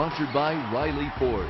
sponsored by Riley Ford.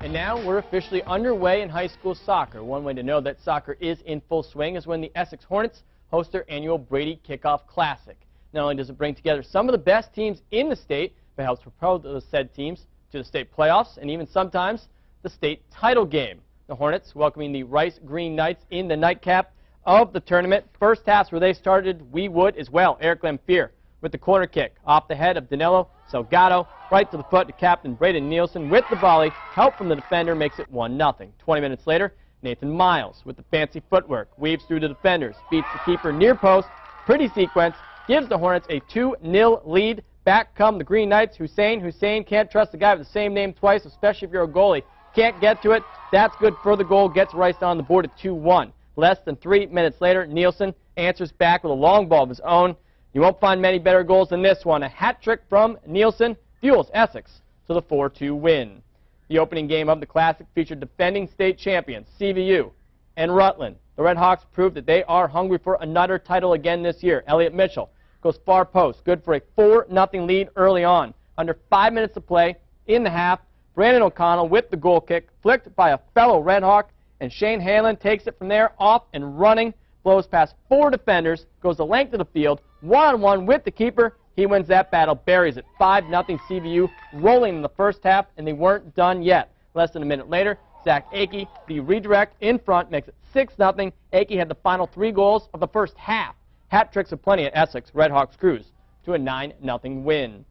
And now we're officially underway in high school soccer. One way to know that soccer is in full swing is when the Essex Hornets host their annual Brady Kickoff Classic. Not only does it bring together some of the best teams in the state, but helps propel those said teams to the state playoffs and even sometimes the state title game. The Hornets welcoming the Rice Green Knights in the nightcap of the tournament. First half where they started, we would as well. Eric Lempier with the corner kick off the head of Danilo Salgado, right to the foot to captain Braden Nielsen with the volley. Help from the defender makes it 1-0. 20 minutes later, Nathan Miles with the fancy footwork weaves through the defenders, beats the keeper near post. Pretty sequence, gives the Hornets a 2-0 lead. Back come the Green Knights. Hussein, Hussein can't trust the guy with the same name twice, especially if you're a goalie. Can't get to it. That's good for the goal. Gets Rice on the board at 2-1. Less than three minutes later, Nielsen answers back with a long ball of his own. You won't find many better goals than this one. A hat trick from Nielsen fuels Essex to the 4-2 win. The opening game of the Classic featured defending state champions CVU and Rutland. The Red Hawks proved that they are hungry for another title again this year. Elliot Mitchell goes far post, good for a 4-0 lead early on. Under five minutes of play in the half, Brandon O'Connell with the goal kick, flicked by a fellow Red Hawk, and Shane Hanlon takes it from there, off and running, blows past four defenders, goes the length of the field, one-on-one -on -one with the keeper. He wins that battle, buries it 5-0 CVU, rolling in the first half, and they weren't done yet. Less than a minute later, Zach Akey, the redirect in front, makes it 6-0. Akey had the final three goals of the first half. Hat tricks aplenty at Essex. Redhawks cruise to a 9-0 win.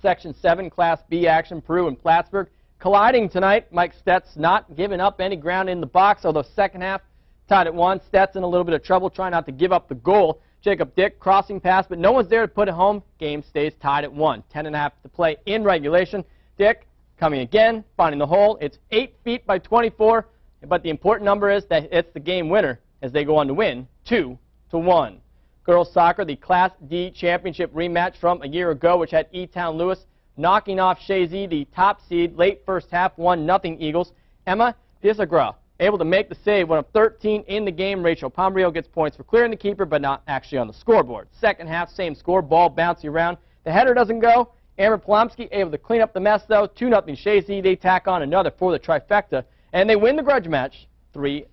Section 7 Class B action, Peru and Plattsburgh. Colliding tonight, Mike Stetz not giving up any ground in the box, although second half tied at one. Stetz in a little bit of trouble trying not to give up the goal. Jacob Dick crossing pass, but no one's there to put it home. Game stays tied at one. Ten and a half to play in regulation. Dick coming again, finding the hole. It's 8 feet by 24, but the important number is that it's the game winner as they go on to win 2 to 1. Girls soccer, the Class D championship rematch from a year ago, which had E-Town Lewis knocking off Chazy, the top seed, late first half, one nothing Eagles. Emma Disagra able to make the save, one of 13 in the game. Rachel Pombrio gets points for clearing the keeper, but not actually on the scoreboard. Second half, same score, ball bouncing around. The header doesn't go. Amber Polomsky able to clean up the mess, though. 2-0 Chazy. They tack on another for the trifecta, and they win the grudge match 3-0.